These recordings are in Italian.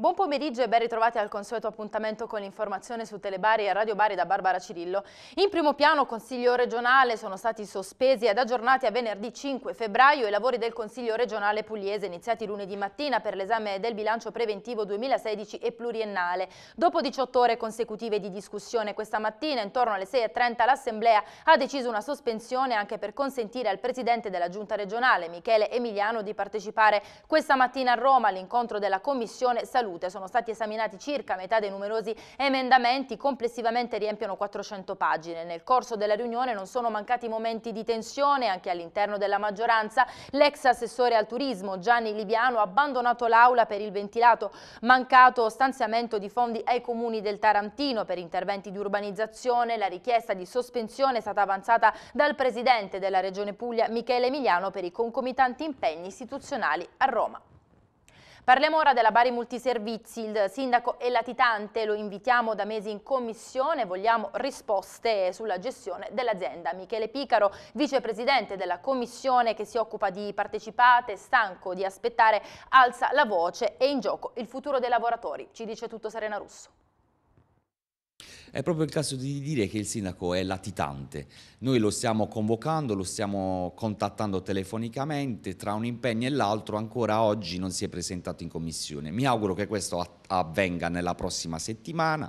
Buon pomeriggio e ben ritrovati al consueto appuntamento con l'informazione su Telebari e Radio Bari da Barbara Cirillo. In primo piano Consiglio regionale sono stati sospesi ed aggiornati a venerdì 5 febbraio i lavori del Consiglio regionale pugliese iniziati lunedì mattina per l'esame del bilancio preventivo 2016 e pluriennale. Dopo 18 ore consecutive di discussione questa mattina intorno alle 6.30 l'Assemblea ha deciso una sospensione anche per consentire al Presidente della Giunta regionale Michele Emiliano di partecipare questa mattina a Roma all'incontro della Commissione Salute salute. Sono stati esaminati circa metà dei numerosi emendamenti, complessivamente riempiono 400 pagine. Nel corso della riunione non sono mancati momenti di tensione anche all'interno della maggioranza. L'ex assessore al turismo Gianni Liviano ha abbandonato l'aula per il ventilato mancato stanziamento di fondi ai comuni del Tarantino per interventi di urbanizzazione. La richiesta di sospensione è stata avanzata dal presidente della Regione Puglia Michele Emiliano per i concomitanti impegni istituzionali a Roma. Parliamo ora della Bari Multiservizi, il sindaco è latitante, lo invitiamo da mesi in commissione, vogliamo risposte sulla gestione dell'azienda. Michele Picaro, vicepresidente della commissione che si occupa di partecipate, stanco di aspettare, alza la voce e in gioco il futuro dei lavoratori. Ci dice tutto Serena Russo. È proprio il caso di dire che il sindaco è latitante. Noi lo stiamo convocando, lo stiamo contattando telefonicamente, tra un impegno e l'altro ancora oggi non si è presentato in commissione. Mi auguro che questo avvenga nella prossima settimana.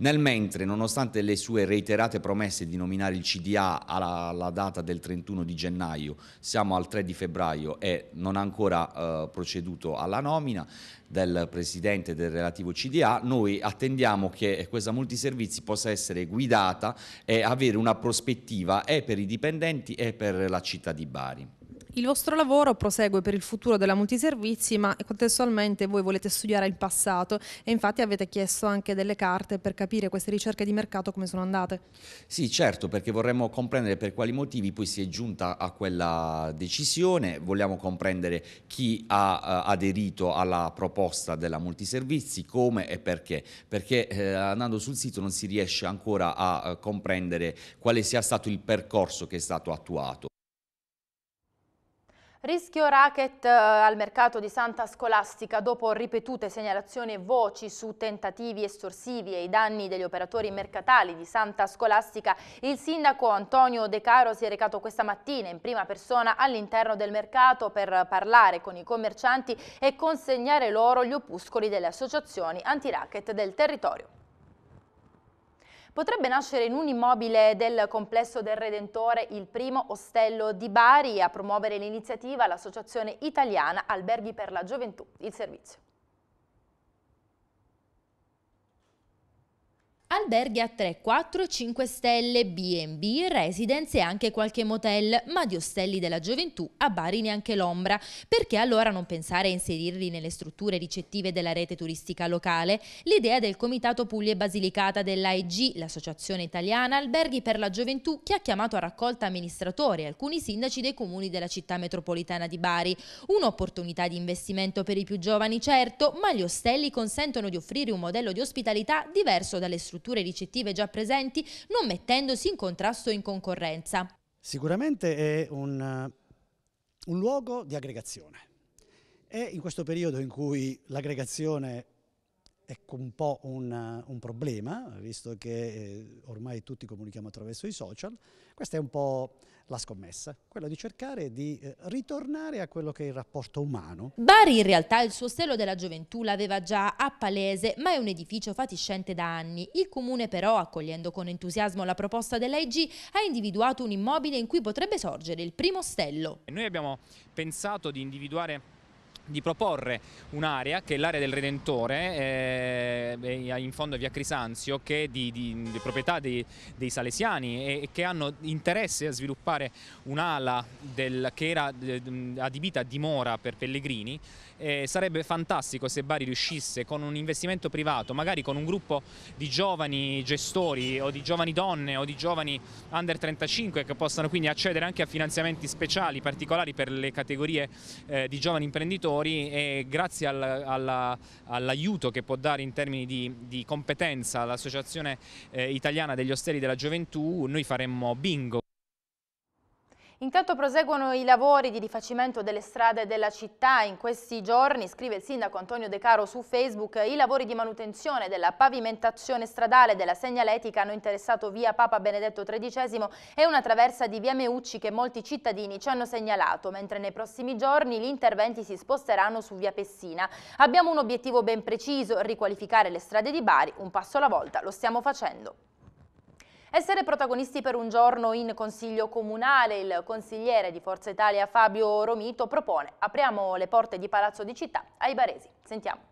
Nel mentre, nonostante le sue reiterate promesse di nominare il CDA alla, alla data del 31 di gennaio, siamo al 3 di febbraio e non ha ancora eh, proceduto alla nomina del Presidente del relativo CDA, noi attendiamo che questa multiservizi possa essere guidata e avere una prospettiva e per i dipendenti e per la città di Bari. Il vostro lavoro prosegue per il futuro della multiservizi, ma contestualmente voi volete studiare il passato e infatti avete chiesto anche delle carte per capire queste ricerche di mercato come sono andate. Sì, certo, perché vorremmo comprendere per quali motivi poi si è giunta a quella decisione, vogliamo comprendere chi ha uh, aderito alla proposta della multiservizi, come e perché, perché eh, andando sul sito non si riesce ancora a uh, comprendere quale sia stato il percorso che è stato attuato. Rischio racket eh, al mercato di Santa Scolastica dopo ripetute segnalazioni e voci su tentativi estorsivi e i danni degli operatori mercatali di Santa Scolastica. Il sindaco Antonio De Caro si è recato questa mattina in prima persona all'interno del mercato per parlare con i commercianti e consegnare loro gli opuscoli delle associazioni anti-racket del territorio potrebbe nascere in un immobile del complesso del Redentore il primo ostello di Bari a promuovere l'iniziativa l'Associazione Italiana Alberghi per la Gioventù, il servizio. Alberghi a 3, 4, 5 stelle, B&B, residence e anche qualche motel, ma di ostelli della gioventù a Bari neanche l'ombra. Perché allora non pensare a inserirli nelle strutture ricettive della rete turistica locale? L'idea del Comitato Puglia e Basilicata dell'AIG, l'Associazione Italiana Alberghi per la Gioventù, che ha chiamato a raccolta amministratori e alcuni sindaci dei comuni della città metropolitana di Bari. Un'opportunità di investimento per i più giovani, certo, ma gli ostelli consentono di offrire un modello di ospitalità diverso dalle strutture strutture ricettive già presenti, non mettendosi in contrasto o in concorrenza. Sicuramente è un, un luogo di aggregazione e in questo periodo in cui l'aggregazione è un po' un, un, problema, visto che eh, ormai tutti comunichiamo attraverso i social, questa è un po' la scommessa, quella di cercare di eh, ritornare a quello che è il rapporto umano. Bari in realtà il suo stelo della gioventù l'aveva già a Palese, ma è un edificio fatiscente da anni. Il comune però, accogliendo con entusiasmo la proposta dell'AIG, ha individuato un immobile in cui potrebbe sorgere il primo stello. Noi abbiamo pensato di individuare di proporre un'area che è l'area del Redentore, eh, in fondo a via Crisanzio, che è di, di, di proprietà dei, dei, salesiani e, che hanno interesse a sviluppare un'ala che era eh, adibita a dimora per pellegrini eh, sarebbe fantastico se Bari riuscisse con un investimento privato, magari con un gruppo di giovani gestori o di giovani donne o di giovani under 35 che possano quindi accedere anche a finanziamenti speciali, particolari per le categorie eh, di giovani imprenditori e grazie al, all'aiuto all che può dare in termini di, di competenza l'Associazione eh, Italiana degli Ostelli della Gioventù noi faremmo bingo. Intanto proseguono i lavori di rifacimento delle strade della città. In questi giorni, scrive il sindaco Antonio De Caro su Facebook, i lavori di manutenzione della pavimentazione stradale della segnaletica hanno interessato via Papa Benedetto XIII e una traversa di via Meucci che molti cittadini ci hanno segnalato, mentre nei prossimi giorni gli interventi si sposteranno su via Pessina. Abbiamo un obiettivo ben preciso, riqualificare le strade di Bari, un passo alla volta, lo stiamo facendo. Essere protagonisti per un giorno in Consiglio Comunale, il consigliere di Forza Italia Fabio Romito propone apriamo le porte di Palazzo di Città ai baresi. Sentiamo.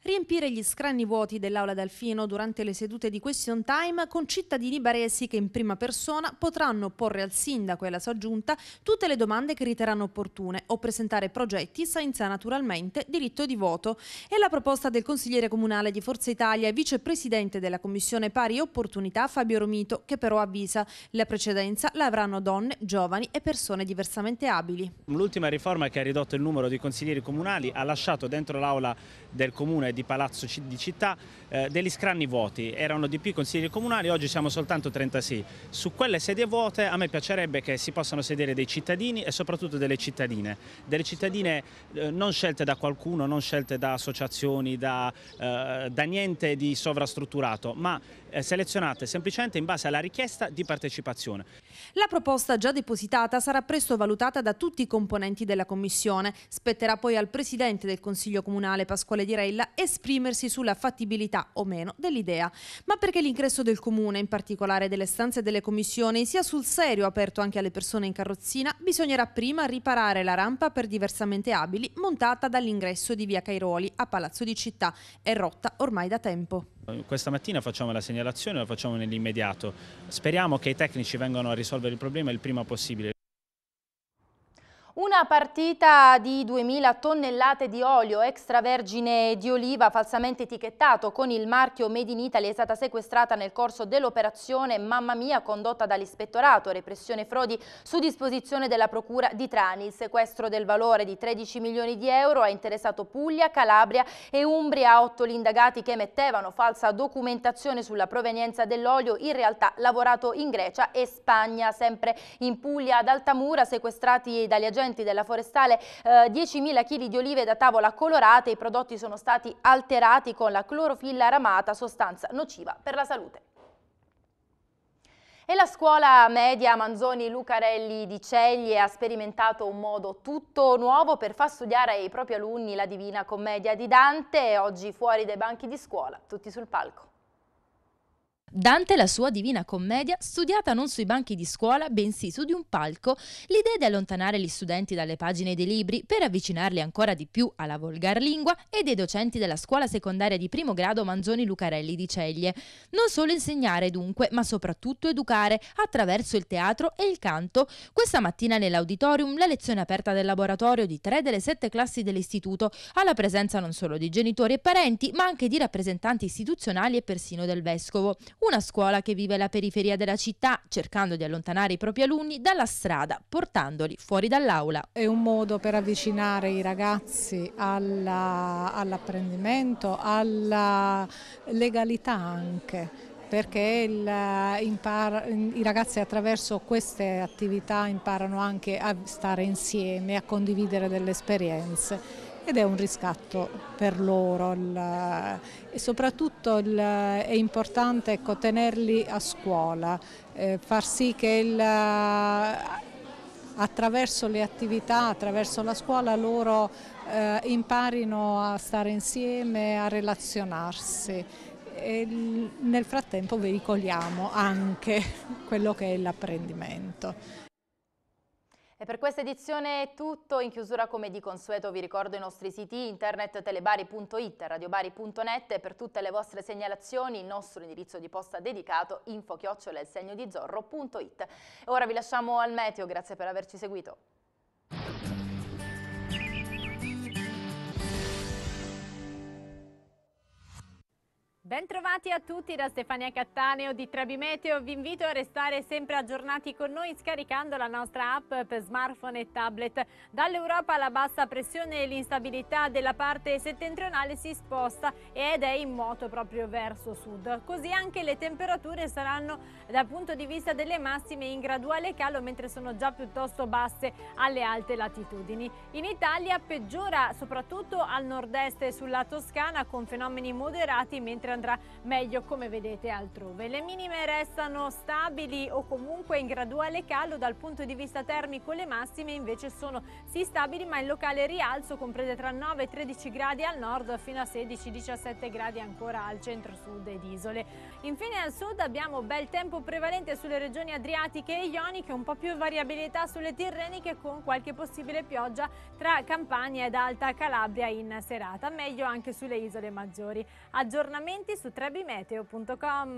Riempire gli scranni vuoti dell'Aula d'Alfino durante le sedute di question time con cittadini baresi che in prima persona potranno porre al sindaco e alla sua giunta tutte le domande che riteranno opportune o presentare progetti senza naturalmente diritto di voto. È la proposta del consigliere comunale di Forza Italia e vicepresidente della Commissione Pari Opportunità Fabio Romito che però avvisa la precedenza la avranno donne, giovani e persone diversamente abili. L'ultima riforma che ha ridotto il numero di consiglieri comunali ha lasciato dentro l'Aula del Comune di Palazzo di Città eh, degli scranni vuoti, erano di più i consiglieri comunali, oggi siamo soltanto 36. Su quelle sedie vuote a me piacerebbe che si possano sedere dei cittadini e soprattutto delle cittadine, delle cittadine eh, non scelte da qualcuno, non scelte da associazioni, da, eh, da niente di sovrastrutturato, ma eh, selezionate semplicemente in base alla richiesta di partecipazione. La proposta già depositata sarà presto valutata da tutti i componenti della Commissione. Spetterà poi al Presidente del Consiglio Comunale Pasquale Di Rella esprimersi sulla fattibilità o meno dell'idea. Ma perché l'ingresso del Comune, in particolare delle stanze delle commissioni, sia sul serio aperto anche alle persone in carrozzina, bisognerà prima riparare la rampa per diversamente abili montata dall'ingresso di via Cairoli a Palazzo di Città. È rotta ormai da tempo. Questa mattina facciamo la segnalazione, la facciamo nell'immediato. Speriamo che i tecnici vengano a risolvere il problema il prima possibile. Una partita di 2000 tonnellate di olio extravergine di oliva falsamente etichettato con il marchio Made in Italy è stata sequestrata nel corso dell'operazione Mamma Mia condotta dall'Ispettorato Repressione Frodi su disposizione della Procura di Trani. Il sequestro del valore di 13 milioni di euro ha interessato Puglia, Calabria e Umbria, otto gli indagati che emettevano falsa documentazione sulla provenienza dell'olio in realtà lavorato in Grecia e Spagna. Sempre in Puglia ad Altamura sequestrati dagli agenti agenti della forestale eh, 10.000 kg di olive da tavola colorate, i prodotti sono stati alterati con la clorofilla aramata, sostanza nociva per la salute. E la scuola media Manzoni Lucarelli di Ceglie ha sperimentato un modo tutto nuovo per far studiare ai propri alunni la Divina Commedia di Dante, oggi fuori dai banchi di scuola, tutti sul palco. Dante la sua Divina Commedia, studiata non sui banchi di scuola, bensì su di un palco, l'idea di allontanare gli studenti dalle pagine dei libri per avvicinarli ancora di più alla volgar lingua e dei docenti della scuola secondaria di primo grado Manzoni Lucarelli di Ceglie. Non solo insegnare dunque, ma soprattutto educare attraverso il teatro e il canto. Questa mattina nell'auditorium la lezione aperta del laboratorio di tre delle sette classi dell'istituto, alla presenza non solo di genitori e parenti, ma anche di rappresentanti istituzionali e persino del vescovo una scuola che vive alla periferia della città, cercando di allontanare i propri alunni dalla strada, portandoli fuori dall'aula. È un modo per avvicinare i ragazzi all'apprendimento, alla legalità anche perché il, impara, i ragazzi attraverso queste attività imparano anche a stare insieme, a condividere delle esperienze ed è un riscatto per loro il, e soprattutto il, è importante ecco, tenerli a scuola, eh, far sì che il, attraverso le attività, attraverso la scuola loro eh, imparino a stare insieme, a relazionarsi e nel frattempo veicoliamo anche quello che è l'apprendimento. E per questa edizione è tutto, in chiusura come di consueto vi ricordo i nostri siti internet telebari.it radiobari.net e per tutte le vostre segnalazioni il nostro indirizzo di posta dedicato info chiocciola il segno di zorro.it. Ora vi lasciamo al meteo, grazie per averci seguito. Bentrovati a tutti da Stefania Cattaneo di Trebi Meteo. Vi invito a restare sempre aggiornati con noi scaricando la nostra app per smartphone e tablet. Dall'Europa la bassa pressione e l'instabilità della parte settentrionale si sposta ed è in moto proprio verso sud. Così anche le temperature saranno dal punto di vista delle massime in graduale calo mentre sono già piuttosto basse alle alte latitudini. In Italia peggiora soprattutto al nord-est e sulla Toscana con fenomeni moderati mentre andrà meglio come vedete altrove. Le minime restano stabili o comunque in graduale calo dal punto di vista termico, le massime invece sono sì stabili ma in locale rialzo comprese tra 9 e 13 gradi al nord fino a 16-17 gradi ancora al centro-sud ed isole. Infine al sud abbiamo bel tempo prevalente sulle regioni adriatiche e ioniche, un po' più variabilità sulle tirreniche con qualche possibile pioggia tra Campania ed Alta Calabria in serata, meglio anche sulle isole maggiori. Aggiornamenti su trebimeteo.com.